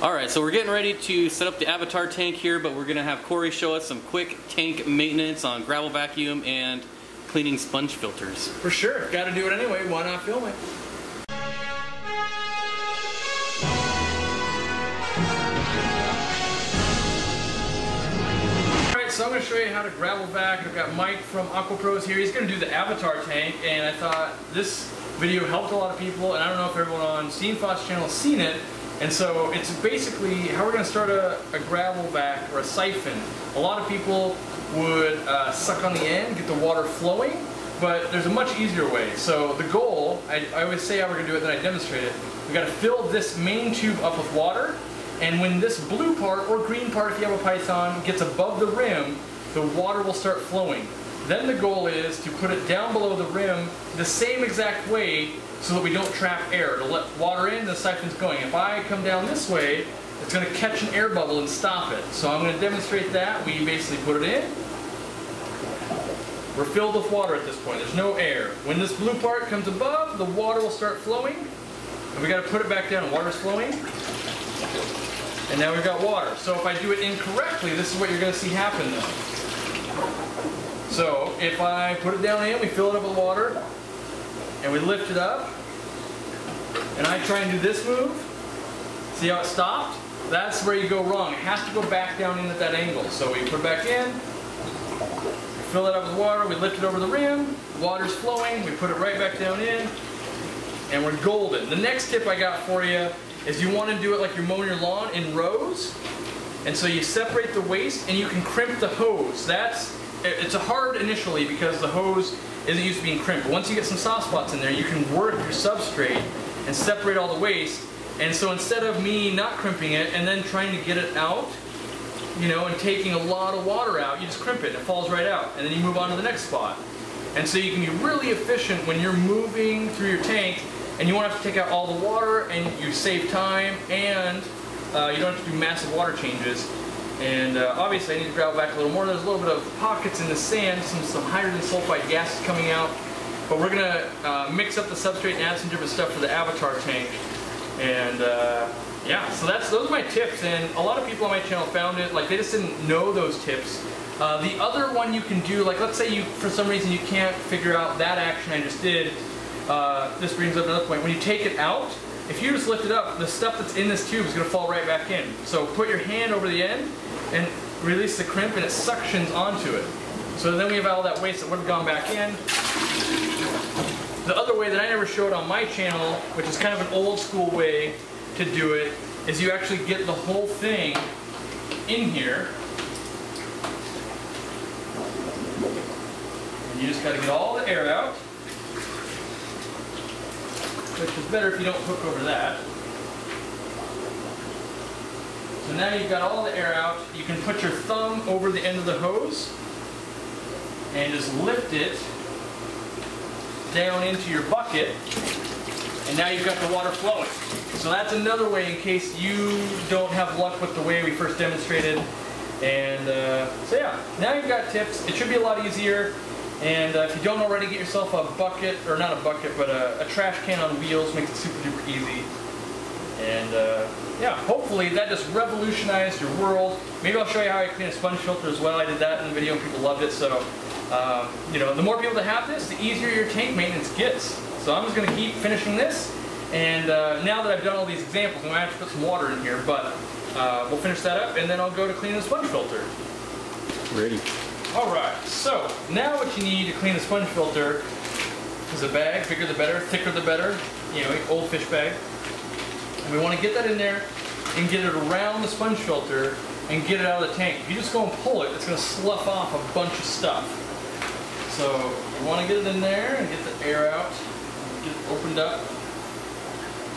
All right, so we're getting ready to set up the Avatar tank here, but we're gonna have Cory show us some quick tank maintenance on gravel vacuum and cleaning sponge filters. For sure. Got to do it anyway. Why not film it? Alright, so I'm going to show you how to gravel vac. I've got Mike from AquaPros here. He's going to do the Avatar tank, and I thought this video helped a lot of people, and I don't know if everyone on Steenfott's channel has seen it, and so it's basically how we're going to start a, a, gravel vac or a siphon. A lot of people would uh, suck on the end, get the water flowing, but there's a much easier way. So the goal, I, I always say how we're going to do it, then I demonstrate it. we got to fill this main tube up with water, and when this blue part, or green part if you have a Python, gets above the rim, the water will start flowing. Then the goal is to put it down below the rim the same exact way so that we don't trap air. To let water in, the siphon's going. If I come down this way, it's going to catch an air bubble and stop it. So I'm going to demonstrate that. We basically put it in. We're filled with water at this point. There's no air. When this blue part comes above, the water will start flowing. And we got to put it back down. Water's flowing. And now we've got water. So if I do it incorrectly, this is what you're going to see happen though. So if I put it down in, we fill it up with water, and we lift it up, and I try and do this move, see how it stopped? That's where you go wrong. It has to go back down in at that angle. So we put it back in, fill it up with water, we lift it over the rim, water's flowing, we put it right back down in, and we're golden. The next tip I got for you is you want to do it like you're mowing your lawn in rows. And so you separate the waste and you can crimp the hose. That's it's hard initially because the hose isn't used to being crimped. But once you get some soft spots in there, you can work your substrate and separate all the waste. And so instead of me not crimping it and then trying to get it out, you know, and taking a lot of water out, you just crimp it, and it falls right out. And then you move on to the next spot. And so you can be really efficient when you're moving through your tank and you won't have to take out all the water and you save time and uh, you don't have to do massive water changes. And uh, obviously I need to gravel vac a little more. There's a little bit of pockets in the sand, some, some hydrogen sulfide gases coming out. But we're going to uh, mix up the substrate and add some different stuff for the Avatar tank. And uh, yeah, so that's those are my tips. And a lot of people on my channel found it, like they just didn't know those tips. Uh, the other one you can do, like let's say you, for some reason you can't figure out that action I just did, uh, this brings up another point. When you take it out, if you just lift it up, the stuff that's in this tube is going to fall right back in. So put your hand over the end and release the crimp and it suctions onto it. So then we have all that waste that would have gone back in. The other way that I never showed on my channel, which is kind of an old school way to do it, is you actually get the whole thing in here. And you just got to get all the air out which is better if you don't hook over that. So now you've got all the air out. You can put your thumb over the end of the hose and just lift it down into your bucket and now you've got the water flowing. So that's another way in case you don't have luck with the way we first demonstrated. And uh, so yeah, now you've got tips. It should be a lot easier. And uh, if you don't already, get yourself a bucket, or not a bucket, but a, a trash can on wheels. Makes it super duper easy. And uh, yeah, hopefully that just revolutionized your world. Maybe I'll show you how I clean a sponge filter as well. I did that in the video and people loved it. So, um, you know, the more people that have this, the easier your tank maintenance gets. So I'm just going to keep finishing this. And uh, now that I've done all these examples, I'm going to have to put some water in here. But uh, we'll finish that up and then I'll go to clean the sponge filter. Ready. Alright, so now what you need to clean the sponge filter is a bag, bigger the better, thicker the better, you know, old fish bag. And we want to get that in there and get it around the sponge filter and get it out of the tank. If you just go and pull it, it's going to slough off a bunch of stuff. So you want to get it in there and get the air out, get it opened up.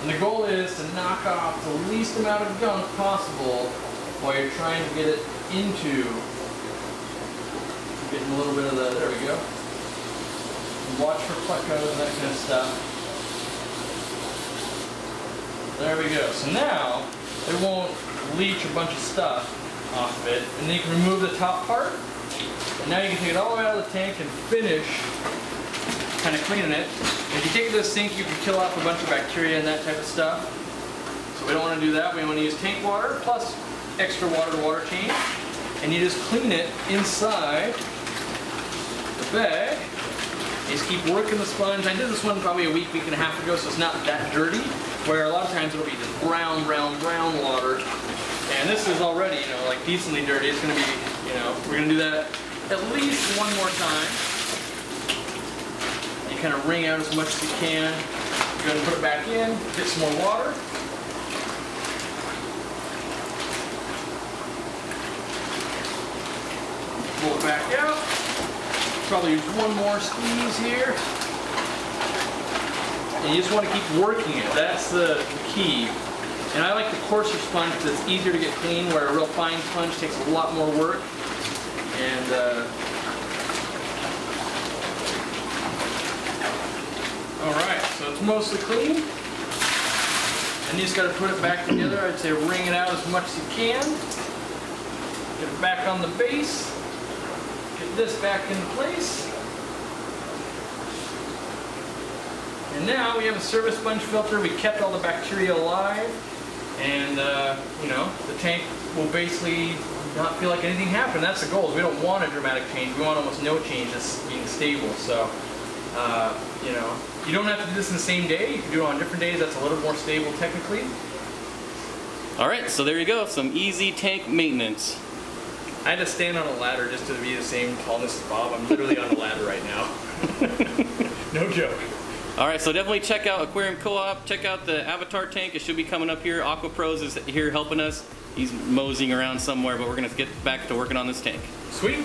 And the goal is to knock off the least amount of gunk possible while you're trying to get it into Getting a little bit of the, there we go. Watch for plecos and that kind of stuff. There we go. So now, it won't leach a bunch of stuff off of it. And then you can remove the top part. And now you can take it all the way out of the tank and finish kind of cleaning it. If you take it to the sink, you can kill off a bunch of bacteria and that type of stuff. So we don't want to do that. We want to use tank water plus extra water to water change. And you just clean it inside the bag. Just keep working the sponge. I did this one probably a week, week and a half ago, so it's not that dirty. Where a lot of times it'll be just brown, brown, brown water. And this is already, you know, like decently dirty. It's gonna be, you know, we're gonna do that at least one more time. You kind of wring out as much as you can. You're gonna put it back in, get some more water. Pull it back out. Probably use one more squeeze here. And you just want to keep working it. That's the key. And I like the coarser sponge because it's easier to get clean, where a real fine sponge takes a lot more work. And uh, all right, so it's mostly clean. And you just got to put it back together. I'd say wring it out as much as you can. Get it back on the base. Get this back in place. And now we have a service sponge filter. We kept all the bacteria alive. And, uh, you know, the tank will basically not feel like anything happened. That's the goal. We don't want a dramatic change. We want almost no change, just being stable. So, uh, you know, you don't have to do this in the same day. You can do it on different days. That's a little more stable technically. All right, so there you go, some easy tank maintenance. I had to stand on a ladder just to be the same tallness as Bob. I'm literally on a ladder right now. no joke. All right, so definitely check out Aquarium Co-op. Check out the Avatar tank. It should be coming up here. Aqua Pros is here helping us. He's moseying around somewhere, but we're gonna get back to working on this tank. Sweet.